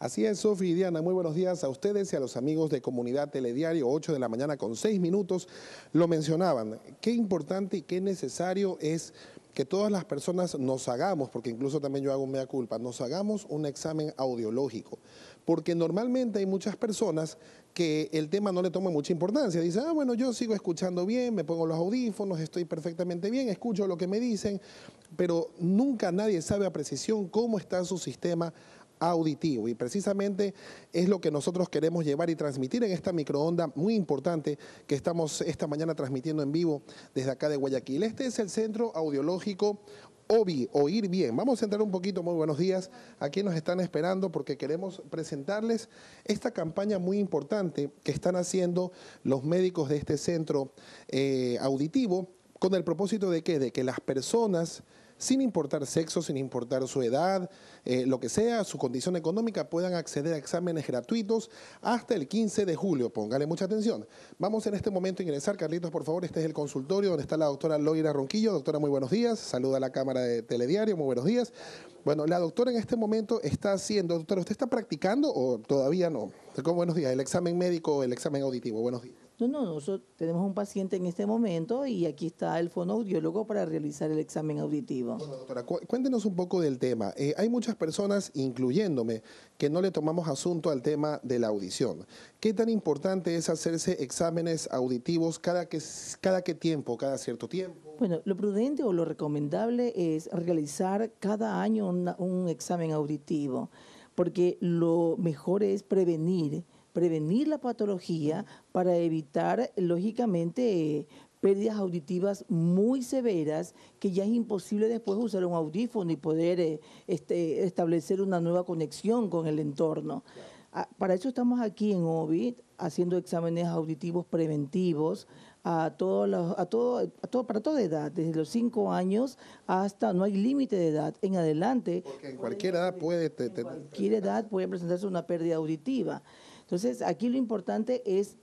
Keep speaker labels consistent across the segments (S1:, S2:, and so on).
S1: Así es, Sofi y Diana, muy buenos días a ustedes y a los amigos de Comunidad Telediario, 8 de la mañana con 6 minutos. Lo mencionaban, qué importante y qué necesario es que todas las personas nos hagamos, porque incluso también yo hago mea culpa, nos hagamos un examen audiológico, porque normalmente hay muchas personas que el tema no le toma mucha importancia, dicen, ah, bueno, yo sigo escuchando bien, me pongo los audífonos, estoy perfectamente bien, escucho lo que me dicen, pero nunca nadie sabe a precisión cómo está su sistema auditivo y precisamente es lo que nosotros queremos llevar y transmitir en esta microonda muy importante que estamos esta mañana transmitiendo en vivo desde acá de Guayaquil. Este es el Centro Audiológico OBI, Oír Bien. Vamos a entrar un poquito, muy buenos días. Aquí nos están esperando porque queremos presentarles esta campaña muy importante que están haciendo los médicos de este centro eh, auditivo con el propósito de que, de que las personas sin importar sexo, sin importar su edad, eh, lo que sea, su condición económica, puedan acceder a exámenes gratuitos hasta el 15 de julio. Póngale mucha atención. Vamos en este momento a ingresar. Carlitos, por favor, este es el consultorio donde está la doctora Loira Ronquillo. Doctora, muy buenos días. Saluda a la Cámara de Telediario. Muy buenos días. Bueno, la doctora en este momento está haciendo, doctora, ¿usted está practicando o todavía no? Buenos días, el examen médico el examen auditivo. Buenos días.
S2: No, no, nosotros tenemos un paciente en este momento y aquí está el fonoaudiólogo para realizar el examen auditivo.
S1: Bueno, doctora, cuéntenos un poco del tema. Eh, hay muchas personas, incluyéndome, que no le tomamos asunto al tema de la audición. ¿Qué tan importante es hacerse exámenes auditivos cada que, cada qué tiempo, cada cierto tiempo?
S2: Bueno, lo prudente o lo recomendable es realizar cada año un examen auditivo, porque lo mejor es prevenir prevenir la patología para evitar, lógicamente, pérdidas auditivas muy severas que ya es imposible después usar un audífono y poder eh, este, establecer una nueva conexión con el entorno. Ah, para eso estamos aquí en OVID haciendo exámenes auditivos preventivos a todos a todo, a todo, para toda edad, desde los 5 años hasta, no hay límite de edad, en adelante.
S1: Porque en cualquier edad puede...
S2: En cualquier edad puede presentarse una pérdida auditiva. Entonces, aquí lo importante es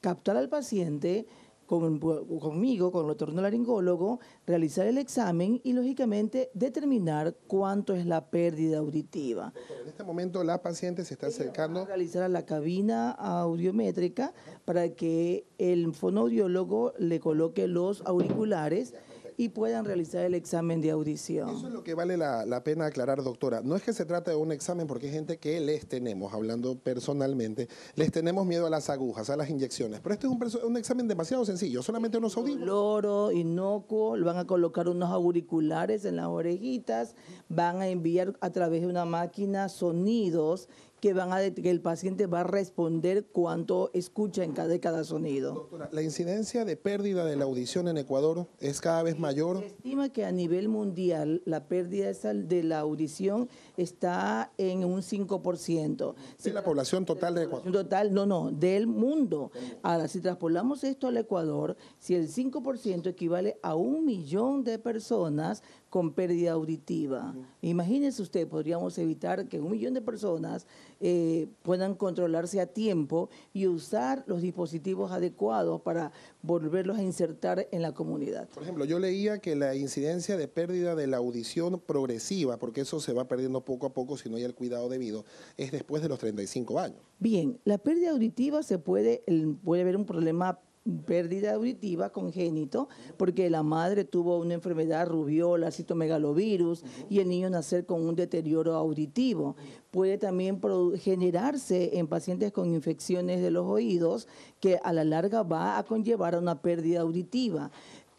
S2: captar al paciente con, conmigo, con el otorrinolaringólogo, realizar el examen y, lógicamente, determinar cuánto es la pérdida auditiva.
S1: En este momento, la paciente se está acercando...
S2: a realizar a la cabina audiométrica para que el fonoaudiólogo le coloque los auriculares y puedan realizar el examen de audición.
S1: Eso es lo que vale la, pena aclarar, doctora. No es que se trate de un examen, porque hay gente que les tenemos, hablando personalmente, les tenemos miedo a las agujas, a las inyecciones. Pero este es un, examen demasiado sencillo, solamente unos audífonos.
S2: Loro, inocuo, le van a colocar unos auriculares en las orejitas, van a enviar a través de una máquina sonidos que van a que el paciente va a responder cuánto escucha en cada, cada sonido.
S1: Doctora, la incidencia de pérdida de la audición en Ecuador es cada vez mayor.
S2: Se estima que a nivel mundial la pérdida de la audición está en un 5%.
S1: ¿De la población total de Ecuador?
S2: Total, no, no, del mundo. Ahora, si traspolamos esto al Ecuador, si el 5% equivale a un millón de personas, con pérdida auditiva. Imagínese usted, podríamos evitar que un millón de personas eh, puedan controlarse a tiempo y usar los dispositivos adecuados para volverlos a insertar en la comunidad.
S1: Por ejemplo, yo leía que la incidencia de pérdida de la audición progresiva, porque eso se va perdiendo poco a poco si no hay el cuidado debido, es después de los 35 años.
S2: Bien, la pérdida auditiva se puede, puede haber un problema pérdida auditiva congénito, porque la madre tuvo una enfermedad rubiola, citomegalovirus, y el niño nacer con un deterioro auditivo. Puede también generarse en pacientes con infecciones de los oídos, que a la larga va a conllevar a una pérdida auditiva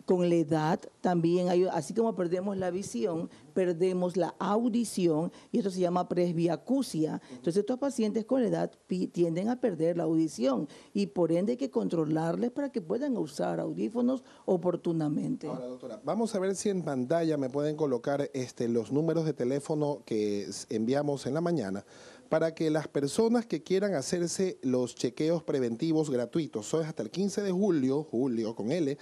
S2: con la edad también hay, así como perdemos la visión, perdemos la audición y esto se llama presbiacusia. Entonces estos pacientes con la edad tienden a perder la audición y por ende hay que controlarles para que puedan usar audífonos oportunamente.
S1: Ahora, doctora, vamos a ver si en pantalla me pueden colocar este, los números de teléfono que enviamos en la mañana para que las personas que quieran hacerse los chequeos preventivos gratuitos, eso es hasta el 15 de julio, julio con L,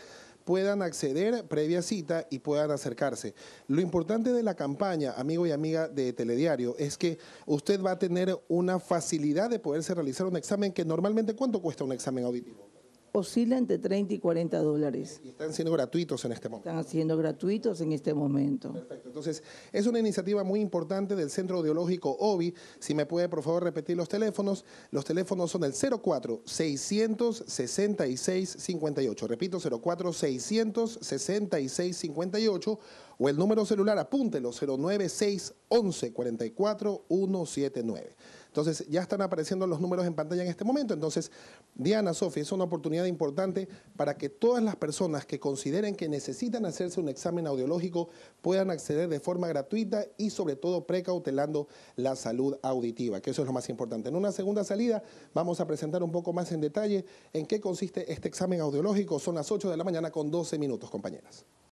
S1: puedan acceder previa cita y puedan acercarse. Lo importante de la campaña, amigo y amiga de Telediario, es que usted va a tener una facilidad de poderse realizar un examen que normalmente, ¿cuánto cuesta un examen auditivo?
S2: Oscila entre 30 y 40 dólares.
S1: Y están siendo gratuitos en este momento.
S2: Están haciendo gratuitos en este momento.
S1: Perfecto. Entonces, es una iniciativa muy importante del Centro Audiológico OBI. Si me puede, por favor, repetir los teléfonos. Los teléfonos son el 04 666 58. Repito, 04 666 58 o el número celular, apúntelo, 096 11 44 179. Entonces, ya están apareciendo los números en pantalla en este momento. Entonces, Diana, Sofía, es una oportunidad importante para que todas las personas que consideren que necesitan hacerse un examen audiológico puedan acceder de forma gratuita y sobre todo precautelando la salud auditiva, que eso es lo más importante. En una segunda salida vamos a presentar un poco más en detalle en qué consiste este examen audiológico. Son las 8 de la mañana con 12 minutos, compañeras.